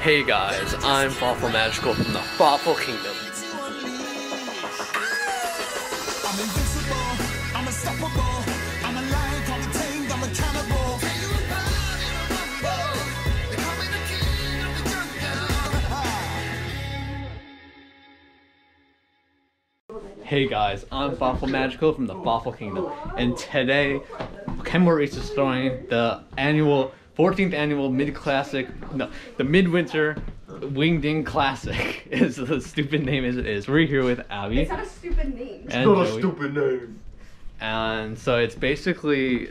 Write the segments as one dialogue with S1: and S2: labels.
S1: Hey guys, I'm Fawful Magical from the Fawful Kingdom.
S2: I'm invincible. I'm unstoppable. I'm a lion, call me tamed. I'm a cannibal. Take you apart in a rumble. They call me the king of the jungle.
S1: Hey guys, I'm Fawful Magical from the Fawful Kingdom, and today, Kenmore East is throwing the annual 14th annual Mid Classic, no, the Midwinter Wingding Classic is the stupid name as it is. We're here with Abby
S3: It's not a stupid name.
S1: and Joey.
S4: A stupid name.
S1: and so it's basically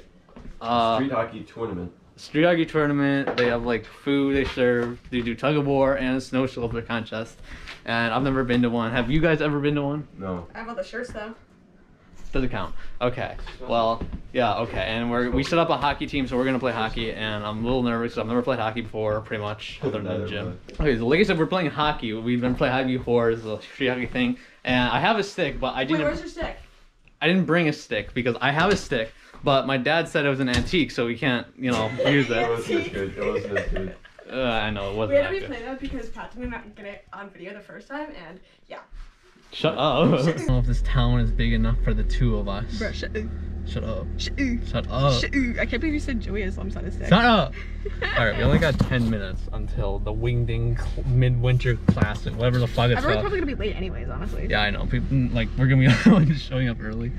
S1: uh,
S4: Street hockey tournament.
S1: street hockey tournament. They have like food they serve. They do tug of war and a snow shoulder contest. And I've never been to one. Have you guys ever been to one?
S4: No.
S3: I have all the shirts though.
S1: Doesn't count. Okay. Well, yeah. Okay. And we're we set up a hockey team, so we're gonna play hockey. And I'm a little nervous. 'cause I've never played hockey before, pretty much, other than the gym. Okay. So like I said, we're playing hockey. We've been playing hockey before. It's a street hockey thing. And I have a stick, but I didn't.
S3: Wait, where's your stick?
S1: I didn't bring a stick because I have a stick, but my dad said it was an antique, so we can't, you know, use
S4: It
S1: it.
S4: wasn't as good. It wasn't as good.
S1: Uh, I know it wasn't We
S3: had to
S1: that good.
S3: replay that because Pat did not get it on video the first time, and yeah.
S1: Shut up. I don't know if this town is big enough for the two of us.
S3: Bro, shut up.
S1: Shut up.
S3: Shut up.
S1: Shut up.
S3: Shut up. I can't believe you said Joey has lumps on his stick.
S1: Shut up. All right, we only got 10 minutes until the Wingding Midwinter Classic, whatever the fuck it's
S3: Everyone's
S1: called.
S3: probably gonna be late anyways, honestly.
S1: Yeah, I know. People like we're gonna be like, showing up early.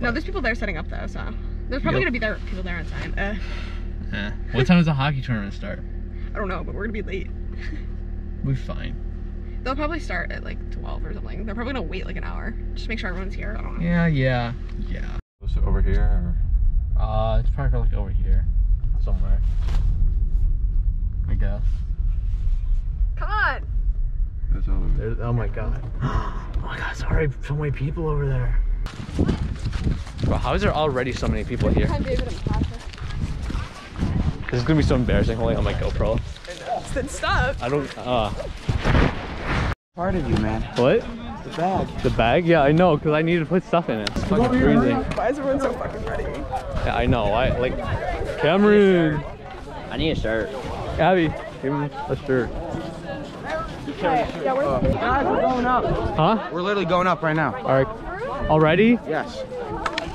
S3: No, there's people there setting up though, so there's probably
S1: Yep.
S3: gonna be there people there on time. Uh,
S1: Eh. What time does the hockey tournament start?
S3: I don't know, but we're gonna be late.
S1: We're fine.
S3: They'll probably start at like 12 or something. They're probably gonna wait like an hour. Just make sure everyone's here. I don't know.
S1: Yeah, yeah, yeah.
S4: So over here, or
S1: Uh, it's probably like over here, somewhere. I guess.
S3: Come on.
S4: that's all of it.
S1: Oh my god. Oh my god, sorry, so many people over there. Bro, how is there already so many people here?
S3: David and Pasha.
S1: This is gonna be so embarrassing holding on my GoPro.
S3: Then stop.
S1: I don't, uh,
S5: Part of you, man.
S1: what?
S5: The bag.
S1: The bag? Yeah, I know, because I need to put stuff in it. It's fucking freezing.
S3: Why is everyone so fucking ready?
S1: Yeah, I know. I like Cameron.
S5: I need a shirt.
S1: Abby, give me a shirt.
S5: Guys, we're going up.
S1: Huh?
S5: We're literally going up right now.
S1: All right. Already?
S5: Yes.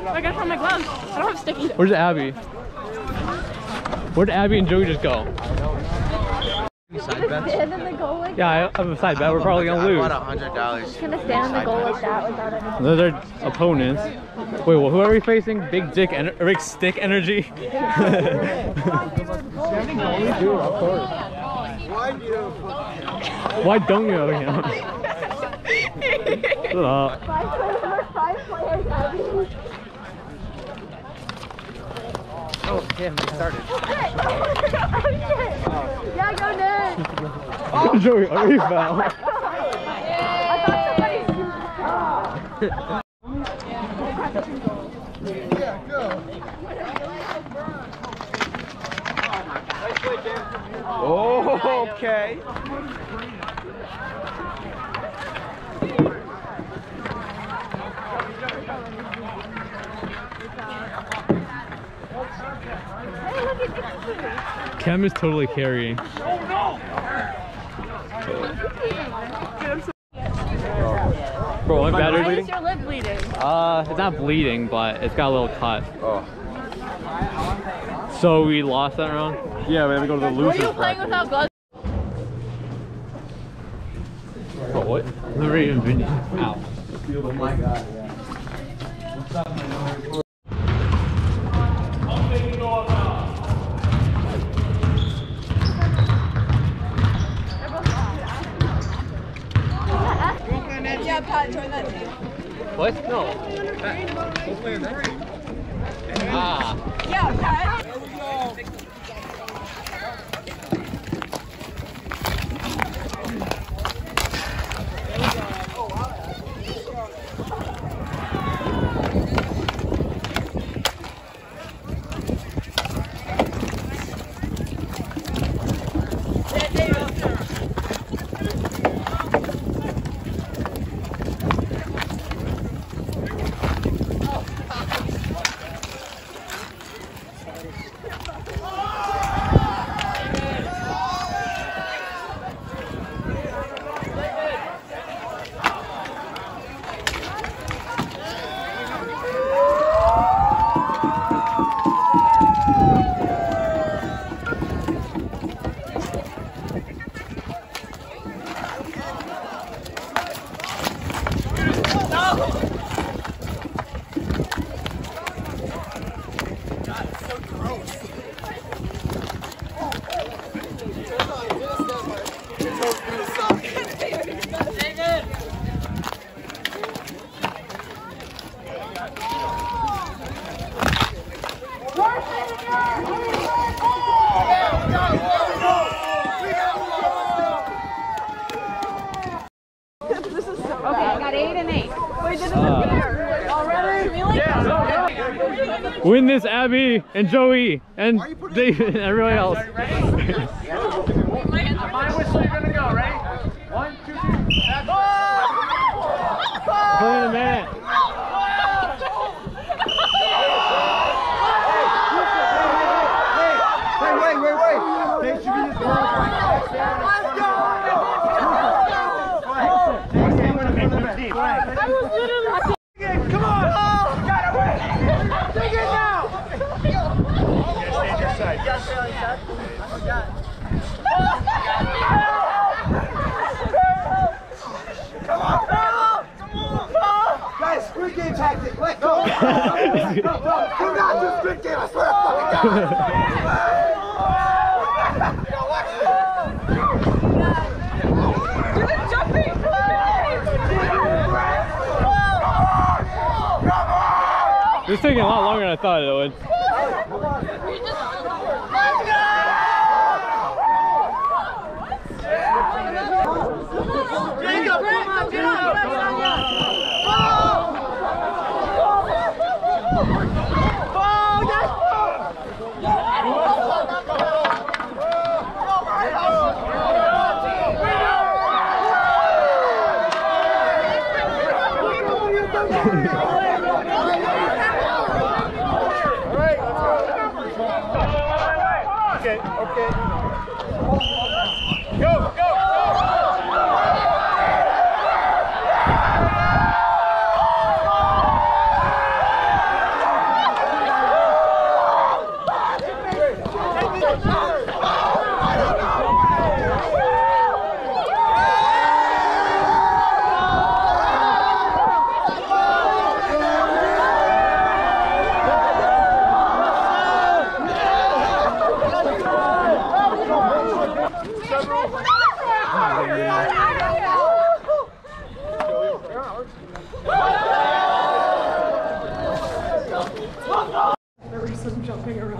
S3: I gotta find my gloves. I don't have sticky.
S1: Where's Abby? Where'd Abby and Joey just go?
S5: Side bets?
S6: stand in the goal like
S1: Yeah, I have a side bet. We're probably gonna
S5: I
S1: lose.
S5: bought a hundred dollars.
S6: gonna stand in the goal like that without any
S1: Those are opponents. Wait, well, who are we facing? Big Dick, Ener- Big Stick Energy. Why don't you have him? Shut up.
S6: five players, five players. Abby.
S5: Oh, damn, they started.
S6: yeah, go Nick.
S1: Joey, are you foul?
S6: I thought somebody.
S5: Oh, okay.
S1: Cam is totally carrying. Bro, my battery
S6: Why is
S1: bleeding?
S6: your lip bleeding?
S1: Uh, it's not bleeding, but it's got a little cut.
S4: Oh.
S1: So we lost that round?
S4: Yeah, we have to go to the
S6: Were
S4: losers
S6: you playing
S4: bracket.
S6: without gloves?
S1: Bro, what? Never even been Ow.
S3: Yeah,
S1: What? No. Ah.
S3: Yeah,
S1: Win this, Abby and Joey and David and everyone else. Play in a minute.
S5: Wait, wait, wait, wait. They should be just Guys, squid game tactic. Do not do squid game. I swear to fucking God.
S1: This is taking a lot longer than I thought it would.
S5: Okay, okay.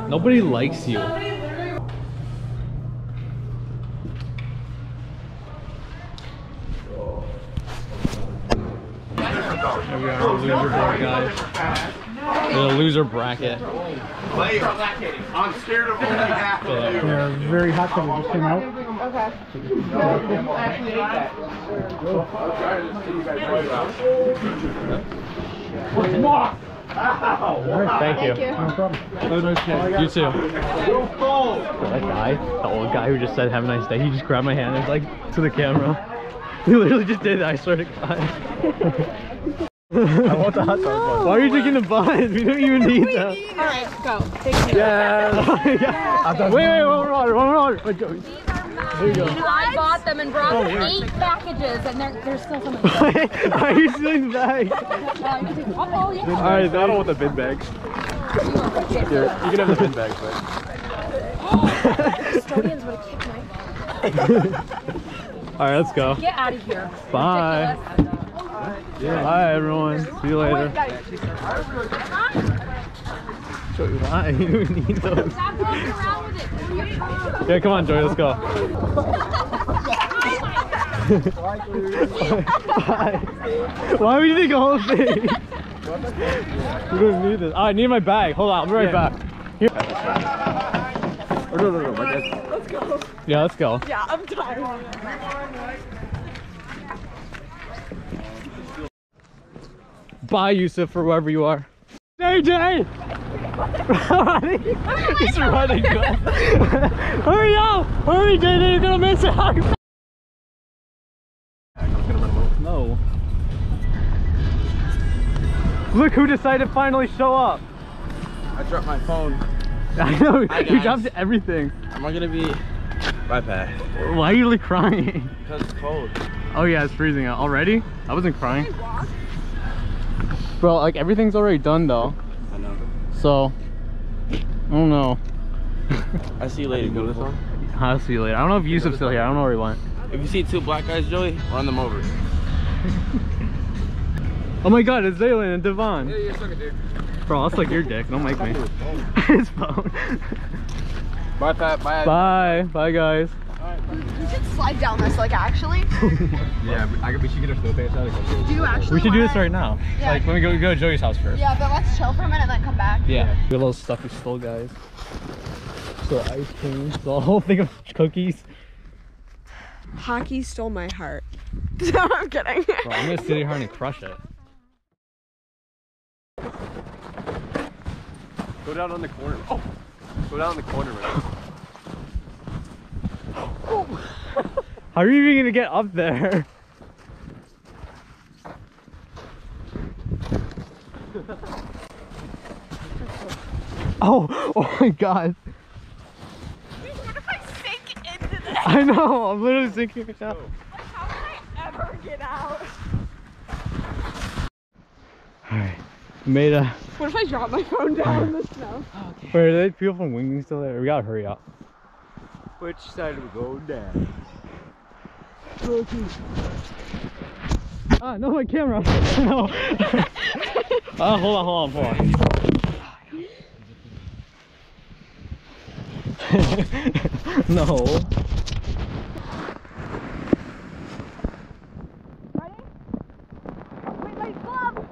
S1: Nobody likes you. Here we are on the loser board, guys. The loser bracket.
S7: I'm scared of only half of you.
S8: They're very hot because it just came out.
S1: Thank you.
S8: No problem.
S1: You too. That guy, the old guy who just said have a nice day, he just grabbed my hand and was like to the camera. He literally just did that, I swear to God. I want the hot dog. Why are you taking the buns? We don't even need them.
S3: All right, go. Thank you.
S1: yeah. Wait, wait, one more order, one more order. Wait, go. There you go.
S6: I bought them and brought
S1: Oh,
S6: them eight packages, and there, there's still some. in there.
S1: Why are you stealing the bag?
S6: You can take- oh, yeah.
S1: Alright, I don't want the bin bags.
S4: Here, you can have the bin bags, but
S6: Custodians would have kicked my.
S1: Alright, let's go.
S6: Get out of here.
S1: Bye. Bye, everyone. See you later. Oh, Joey, why? You don't need those. Yeah, come on, Joey, let's go. Bye. Why would you take the whole thing? You don't need this. Oh, I need my bag. Hold on, I'll be right back. Here.
S4: Oh, no, no, no, my dad's.
S1: Yeah, let's go.
S3: Yeah, I'm tired.
S1: Bye, Yusuf, for wherever you are. JJ! Running. He's running. Hurry up! Hurry, JJ, you're gonna miss out. No. Look who decided to finally show up.
S4: I dropped my phone.
S1: I know,
S4: Hi,
S1: you dropped everything.
S4: Am I gonna be my bad?
S1: Why are you like crying?
S4: Because it's cold.
S1: Oh yeah, it's freezing out already. I wasn't crying. Bro, like everything's already done though.
S4: I know.
S1: So, I don't know.
S4: I see you later. Go this one.
S1: I'll see you later. I don't know if Yusuf's still here. I don't know where he went.
S4: If you see two black guys, Joey, run them over.
S1: Oh my god, it's Zaylin and Devon.
S4: you're such a dick.
S1: Bro, I'll suck your dick. Don't make me. His phone.
S4: Bye, Pat. Bye.
S1: Bye. Bye, guys.
S3: We should slide down this, like, actually.
S4: Yeah, I could be. She get her snow pants out.
S3: Do you actually
S1: We should do this right now.
S3: Yeah.
S1: Like, let me go, go to Joey's house first.
S3: Yeah, but let's chill for a minute, and then come back.
S1: Yeah. we're a little stuff we stole, guys. So ice cream. So a whole thing of cookies.
S3: Hockey stole my heart. no, I'm kidding.
S1: Bro, I'm gonna sit here and crush it.
S4: Go down on the corner. Oh, go down on the corner. Right?
S1: How are you even gonna get up there? Oh, oh my god.
S3: what if I sink into this?
S1: I know, I'm literally sinking it now.
S3: How can I ever get out?
S1: Alright, made a.
S3: What if I drop my phone down in the snow? Okay.
S1: Wait, are they people from Wingding still there? We gotta hurry up.
S4: Which side do we go down?
S1: Ah, no, my camera. no. uh, hold on, hold on, hold on. no.
S3: Wait, my glove!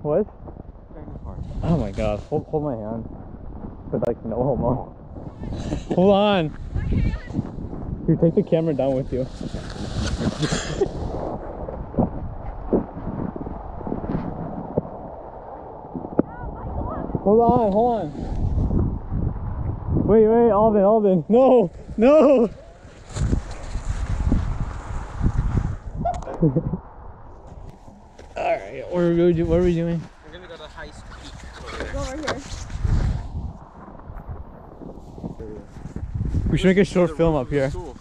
S1: What? Oh my god, hold, hold my hand. But like, no homo. hold on. Here, take the camera down with you. hold on, hold on. Wait, wait, Alvin, Alvin. No, no. Alright, what are we, what are we doing?
S4: We're gonna go to high speed.
S3: Go over here.
S1: We should make a short film up here.
S4: Who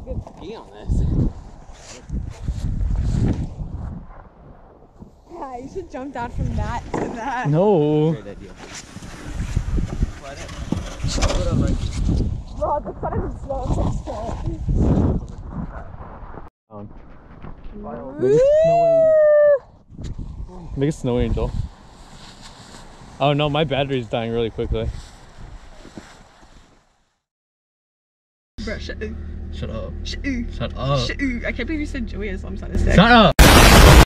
S4: could ski on this?
S3: Yeah, you should jump down from that to that.
S1: No.
S4: Great idea.
S3: Bro, the sun is slow. so slow.
S1: Make a snow angel. Make a snow angel. Oh no, my battery's dying really quickly.
S3: Shut up.
S1: Shut up.
S3: Shut up.
S1: Shut up.
S3: Shut up. I can't believe you said Joey is on his dick.
S1: Shut up!